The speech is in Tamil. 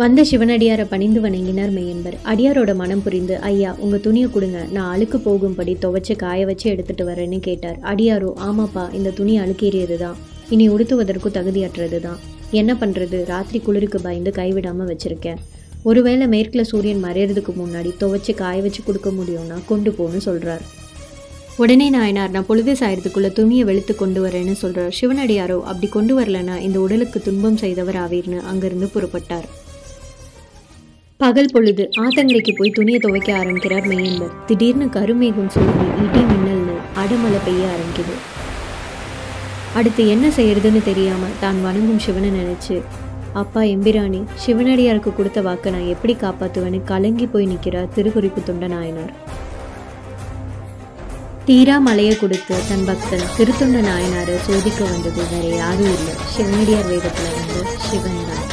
வந்த சிவனடியாரை பணிந்து வணங்கினார் மெய்யன்பர். அடியாரோட மனம் புரிந்து ஐயா உங்கள் துணியை கொடுங்க. நான் அழுக்கு போகும்படி துவைச்சு காய வச்சு எடுத்துட்டு வரேன்னு கேட்டார். அடியாரோ ஆமாப்பா இந்த துணி அழுக்கேறியது தான் இனி உடுத்துவதற்கும் தகுதியற்றது தான் என்ன பண்ணுறது ராத்திரி குளிருக்கு பயந்து கைவிடாமல் வச்சிருக்கேன். ஒருவேளை மேற்கில் சூரியன் மறையறதுக்கு முன்னாடி துவைச்சு காய வச்சு கொடுக்க முடியும்னா கொண்டு போன்னு சொல்கிறார் உடனே நாயனார் நான் பொழுது சாயறதுக்குள்ள துணியை வெளுத்து கொண்டு வரேன்னு சொல்கிறார் சிவனடியாரோ அப்படி கொண்டு வரலனா இந்த உடலுக்கு துன்பம் செய்தவர் ஆவீர்னு அங்கிருந்து புறப்பட்டார். பகல் பொழுது ஆத்தங்கரைக்கு போய் துணியை துவைக்க ஆரம்பிக்கிறார் மெய்யன்பர். திடீர்னு கருமேகம் சூழ்ந்து இடி மின்னல்னு அடமலை பெய்ய ஆரம்பிக்குது. அடுத்து என்ன செய்யறதுன்னு தெரியாம தான் வணங்கும் சிவனை நினைச்சு அப்பா எம்பிராணி சிவனடியாருக்கு கொடுத்த வாக்கை நான் எப்படி காப்பாற்றுவேன்னு கலங்கி போய் நிற்கிறார் திருக்குறிப்பு தொண்ட நாயனார். தீரா மலையை கொடுத்து தன் பக்தன் திருத்தொண்ட நாயனாரை சோதிக்க வந்தது வேற யாரும் இல்லை. சிவனடியார் வேதத்தில் வந்து சிவன் தான்